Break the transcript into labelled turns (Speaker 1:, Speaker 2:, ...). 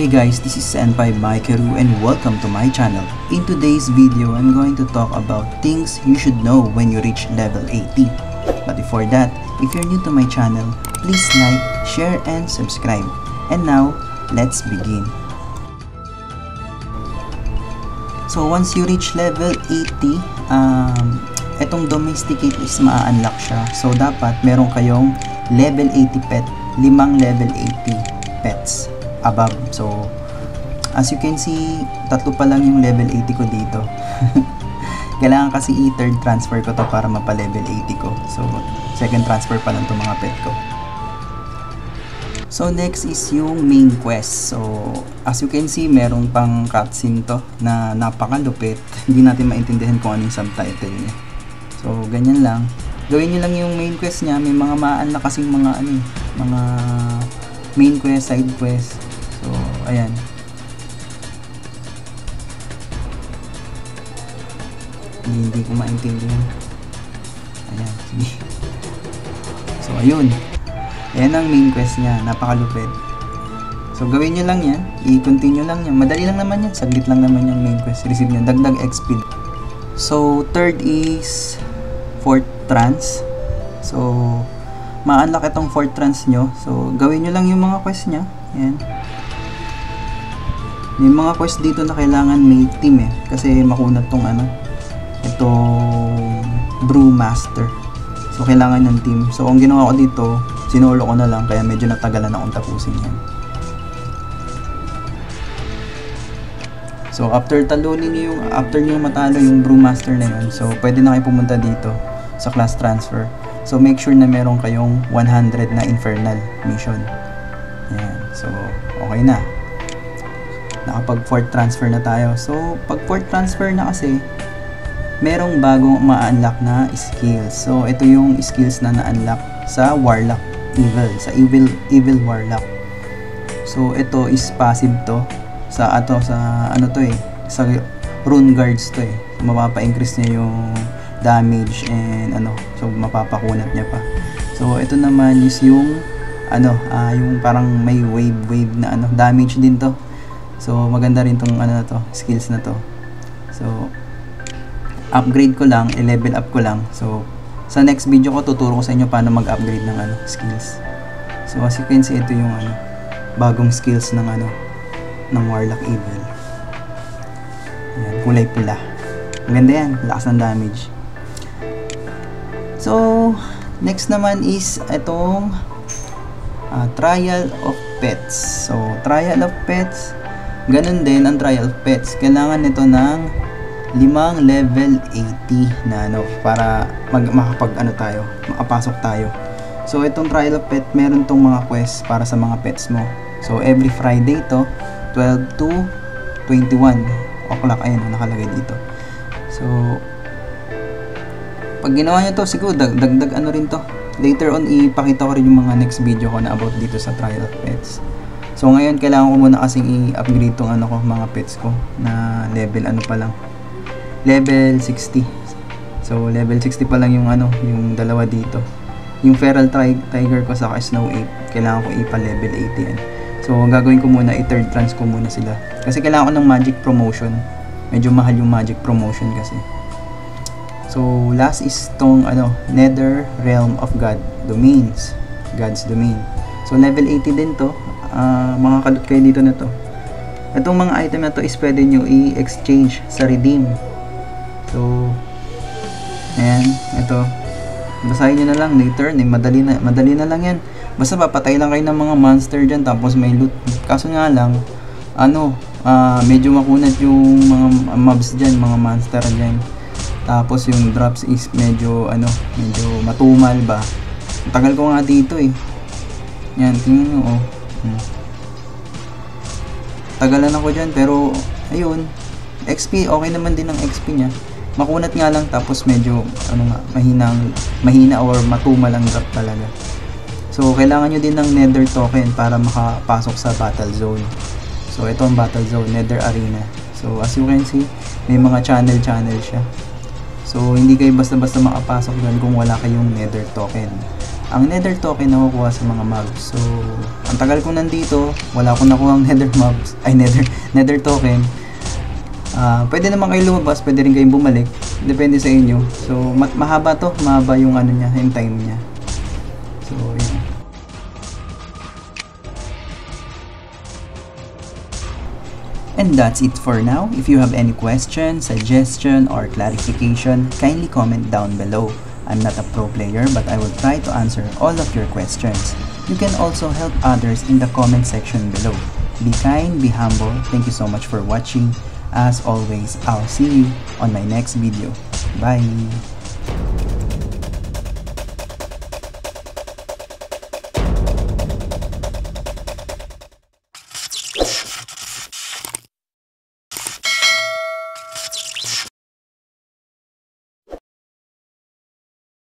Speaker 1: Hey guys, this is Senpai Maikeru and welcome to my channel. In today's video, I'm going to talk about things you should know when you reach level 80. But before that, if you're new to my channel, please like, share, and subscribe. And now, let's begin. So once you reach level 80, um, itong domesticate is ma-unlock siya. So dapat meron kayong level 80 pet, limang level 80 pets above. So as you can see, tatlo pa lang yung level 80 ko dito. Kailangan kasi i-third transfer ko to para mapa-level 80 ko. So second transfer pa lang to mga pet ko. So next is yung main quest. So as you can see, merong pang cutscene to na napakalupit. Hindi natin maintindihan kung ano yung subtitle niya. So ganyan lang. Gawin niyo lang yung main quest niya. May mga maan na kasing mga ano eh, mga main quest, side quest. Ayan. Hindi, hindi ko maintindihan. Ayan, sige. So ayun. Yan ang main quest niya. Napakalupit. So, gawin nyo lang yan. I-continue lang yan. Madali lang naman yan. Saglit lang naman yung main quest. Receive nyo. Dagdag XP. So, third is fourth trans. So, ma-unlock itong fourth trans nyo. So, gawin nyo lang yung mga quest niya. Yan. May mga quest dito na kailangan may team eh. Kasi makunat tong ano. Itong Brewmaster. So, kailangan ng team. So, ang ginawa ko dito, sinolo ko na lang kaya medyo natagalan akong tapusin yan. So after talunin niyo yung after niyo matalo yung brewmaster na yun, so pwede na kayo pumunta dito sa class transfer. So make sure na meron kayong 100 na infernal mission. Yan. So okay na. Nakapag fourth transfer na tayo. So pag fourth transfer na kasi merong bagong ma-unlock na skills. So ito yung skills na na-unlock sa Warlock Evil, sa Evil Evil Warlock. So ito is passive to sa ato sa ano to eh sa rune guards to eh so, mapapa-increase niya yung damage and ano so mapapakunat niya pa so ito naman is yung ano uh, yung parang may wave wave na ano damage din to so maganda rin tong ano na to skills na to so upgrade ko lang i-level up ko lang so sa next video ko tuturo ko sa inyo paano mag-upgrade ng ano skills so as you can see ito yung ano bagong skills ng ano ng Warlock Evil. Ayan, kulay pula. Maganda yan, lakas ng damage. So, next naman is itong uh, Trial of Pets. So, Trial of Pets, ganun din ang Trial Pets. Kailangan nito ng limang level 80 na ano para mag makapag ano tayo, makapasok tayo. So, itong Trial Pet, meron tong mga quest para sa mga pets mo. So, every Friday to, 12 to 21 o'clock ayun nakalagay dito so pag ginawa nyo to siguro dag, dagdag ano rin to later on ipakita ko rin yung mga next video ko na about dito sa trial pets so ngayon kailangan ko muna kasing i-upgrade tong ano ko mga pets ko na level ano pa lang level 60 so level 60 pa lang yung ano yung dalawa dito yung feral tiger ko sa snow ape kailangan ko ipa level 80 yan So, gagawin ko muna, i-third trans ko muna sila. Kasi kailangan ko ng magic promotion. Medyo mahal yung magic promotion kasi. So, last is tong ano, Nether Realm of God Domains. God's Domain. So, level 80 din to. Uh, mga kadot kayo dito na to. Itong mga item na to is pwede nyo i-exchange sa redeem. So, ayan, ito. Basahin nyo na lang later. Madali na, madali na lang yan Basta papatay lang kayo ng mga monster dyan tapos may loot. Kaso nga lang, ano, uh, medyo makunat yung mga mobs dyan, mga monster dyan. Tapos yung drops is medyo, ano, medyo matumal ba. Tagal ko nga dito eh. Yan, tingnan nyo, oh. Hmm. Tagalan ako dyan, pero, ayun, XP, okay naman din ang XP niya. Makunat nga lang, tapos medyo, ano nga, mahina, mahina or matumal ang drop talaga. So, kailangan nyo din ng nether token para makapasok sa battle zone. So, ito ang battle zone, nether arena. So, as you can see, may mga channel-channel siya. So, hindi kayo basta-basta makapasok doon kung wala kayong nether token. Ang nether token na kukuha sa mga mobs. So, ang tagal ko nandito, wala akong nakuha ang nether mobs, ay nether, nether token. Ah, pwede naman kayo lumabas, pwede rin kayong bumalik. Depende sa inyo. So, ma- mahaba to, mahaba yung ano niya, yung time niya. So, yun. And that's it for now. If you have any question, suggestion, or clarification, kindly comment down below. I'm not a pro player but I will try to answer all of your questions. You can also help others in the comment section below. Be kind, be humble. Thank you so much for watching. As always, I'll see you on my next video. Bye!